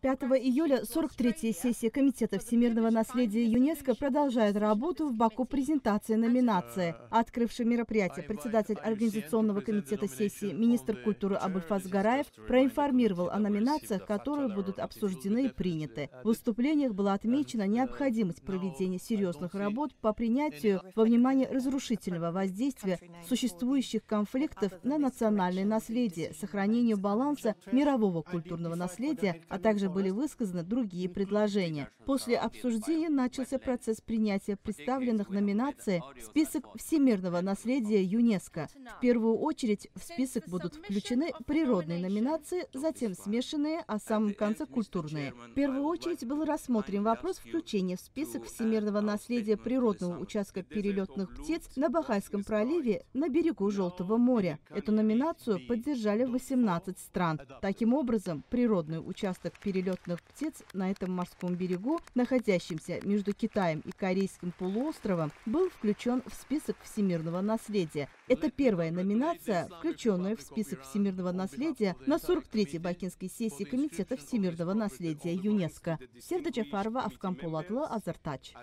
5 июля 43-я сессия Комитета всемирного наследия ЮНЕСКО продолжает работу в Баку презентации номинации. Открывший мероприятие председатель Организационного комитета сессии министр культуры Абульфаз Гараев проинформировал о номинациях, которые будут обсуждены и приняты. В выступлениях была отмечена необходимость проведения серьезных работ по принятию во внимание разрушительного воздействия существующих конфликтов на национальное наследие, сохранению баланса мирового культурного наследия, а также были высказаны другие предложения. После обсуждения начался процесс принятия представленных номинаций в список всемирного наследия ЮНЕСКО. В первую очередь в список будут включены природные номинации, затем смешанные, а в самом конце культурные. В первую очередь был рассмотрен вопрос включения в список всемирного наследия природного участка перелетных птиц на Бахайском проливе на берегу Желтого моря. Эту номинацию поддержали 18 стран. Таким образом, природный участок перелетных птиц на этом морском берегу, находящемся между Китаем и Корейским полуостровом, был включен в список всемирного наследия. Это первая номинация, включенная в список всемирного наследия на 43-й Бакинской сессии Комитета всемирного наследия ЮНЕСКО. Серда Джафарова, Авкам Пулатлы, Азартач.